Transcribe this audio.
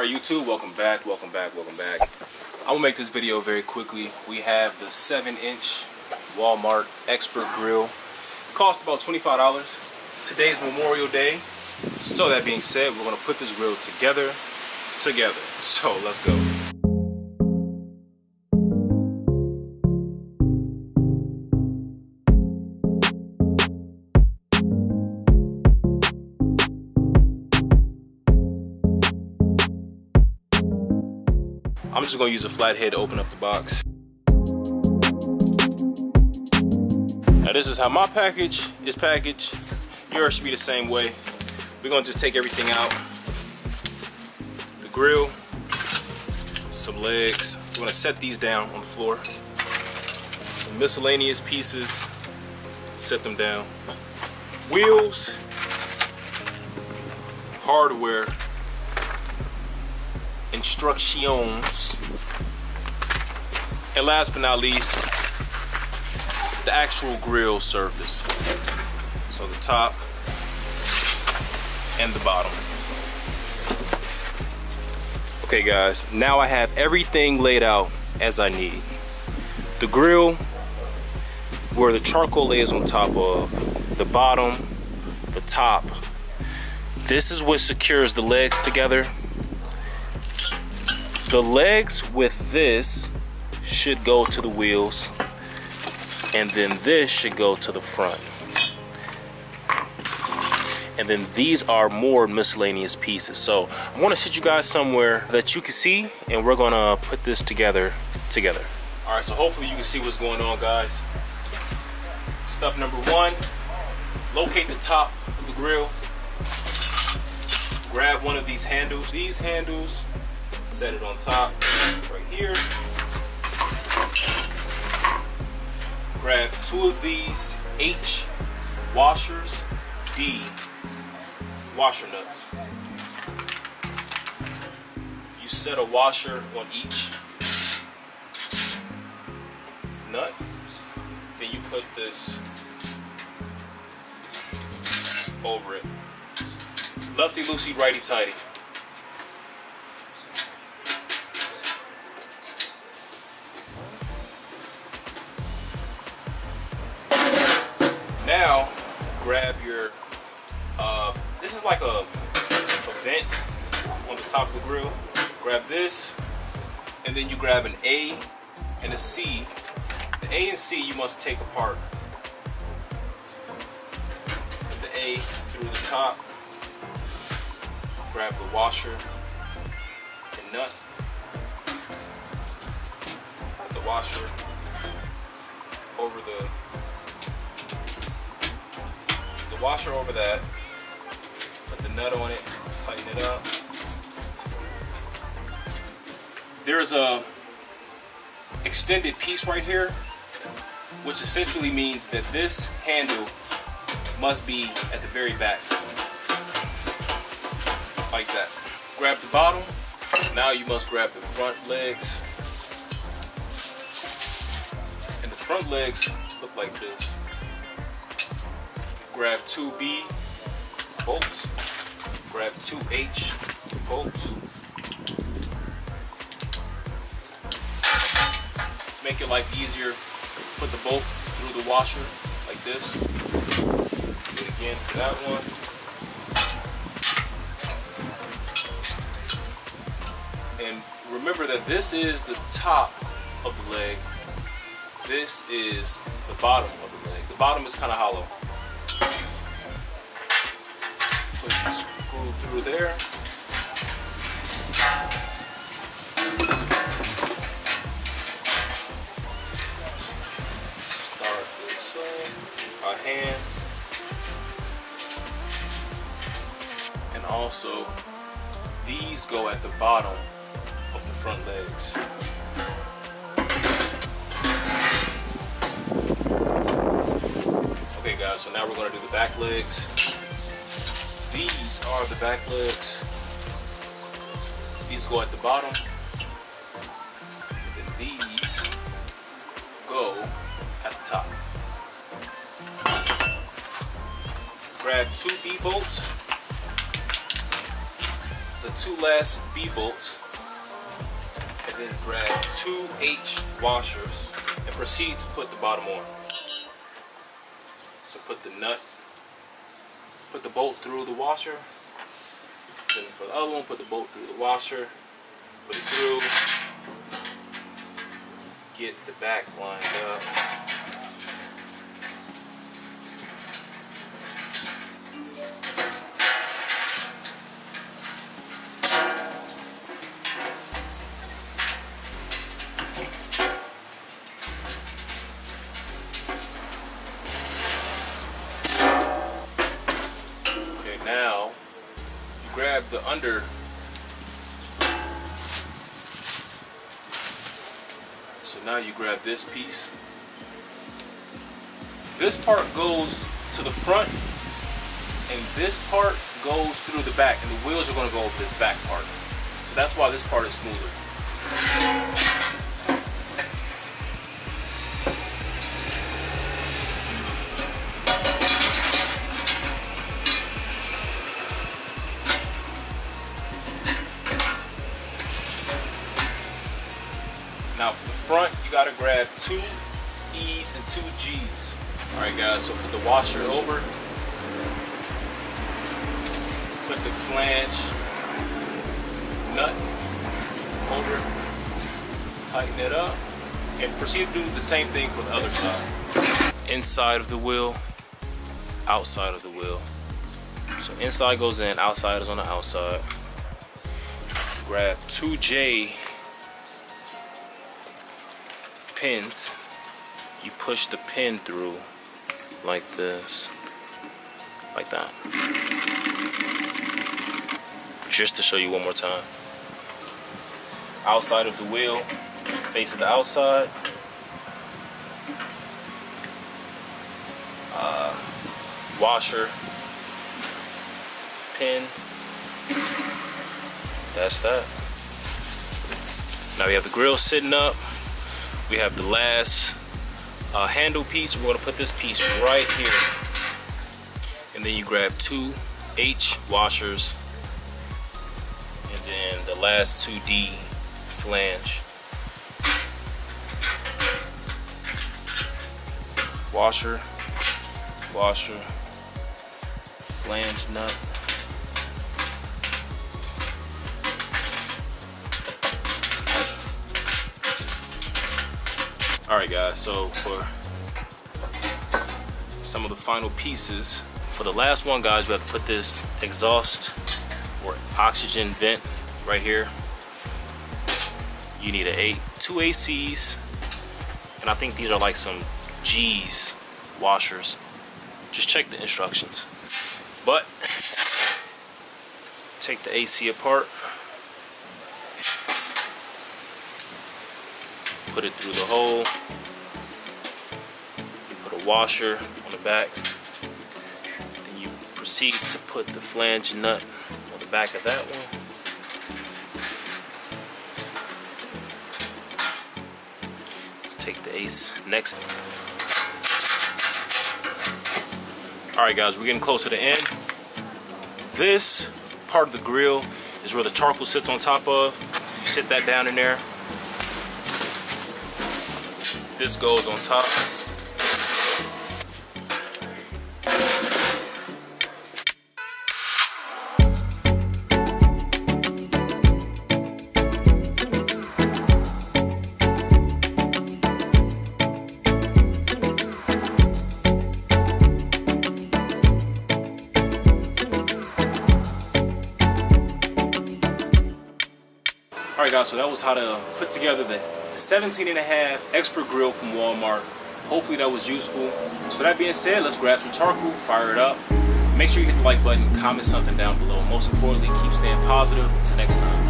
Alright YouTube, welcome back, welcome back, welcome back. I'm gonna make this video very quickly. We have the 7 inch Walmart Expert Grill. It cost about $25. Today's Memorial Day. So that being said, we're gonna put this grill together, together. So let's go. I'm just gonna use a flathead to open up the box. Now this is how my package is packaged. Yours should be the same way. We're gonna just take everything out. The grill, some legs. We're gonna set these down on the floor. Some miscellaneous pieces, set them down. Wheels, hardware, instructions. And last but not least, the actual grill surface. So the top and the bottom. Okay guys, now I have everything laid out as I need. The grill, where the charcoal lays on top of, the bottom, the top. This is what secures the legs together the legs with this should go to the wheels and then this should go to the front. And then these are more miscellaneous pieces. So I want to sit you guys somewhere that you can see and we're gonna put this together together. All right, so hopefully you can see what's going on guys. Step number one, locate the top of the grill. Grab one of these handles. These handles set it on top right here. Grab two of these H washers, D washer nuts. You set a washer on each nut. Then you put this over it. Lefty loosey, righty tighty. Is like a, a vent on the top of the grill. Grab this and then you grab an A and a C. The A and C you must take apart. Put the A through the top. Grab the washer and nut. Put the washer over the the washer over that, the nut on it, tighten it up. There's a extended piece right here, which essentially means that this handle must be at the very back, like that. Grab the bottom, now you must grab the front legs. And the front legs look like this grab two B bolts, grab two H bolts. To make your life easier, put the bolt through the washer like this. Do it again for that one. And remember that this is the top of the leg. This is the bottom of the leg. The bottom is kind of hollow. Through there. Start this uh, a hand. And also, these go at the bottom of the front legs. Okay guys, so now we're gonna do the back legs. These are the back legs. These go at the bottom. And these go at the top. Grab two B bolts. The the two last B bolts and then grab two H washers and proceed to put the bottom on. So put the nut, put the bolt through the washer, then for the other one, put the bolt through the washer, put it through, get the back lined up. Grab the under. So now you grab this piece. This part goes to the front and this part goes through the back and the wheels are going to go over this back part. So that's why this part is smoother Now for the front, you gotta grab two E's and two G's. All right guys, so put the washer over. Put the flange nut over, tighten it up, and proceed to do the same thing for the other side. Inside of the wheel, outside of the wheel. So inside goes in, outside is on the outside. Grab 2J pins, you push the pin through like this, like that. Just to show you one more time. Outside of the wheel, face of the outside. Uh, washer, pin. That's that. Now we have the grill sitting up. We have the last uh, handle piece. We're gonna put this piece right here. And then you grab two H washers and then the last 2D flange. Washer, washer, flange nut. All right guys so for some of the final pieces for the last one guys we have to put this exhaust or oxygen vent right here. You need a eight two ACs and I think these are like some G's washers. Just check the instructions. But take the AC apart put it through the hole. You put a washer on the back. Then you proceed to put the flange nut on the back of that one. Take the ace next. All right guys, we're getting close to the end. This part of the grill is where the charcoal sits on top of. You sit that down in there. This goes on top. Alright guys, so that was how to put together the 17 and a half expert grill from Walmart. Hopefully that was useful. So that being said, let's grab some charcoal, fire it up. Make sure you hit the like button, comment something down below. Most importantly, keep staying positive. Until next time.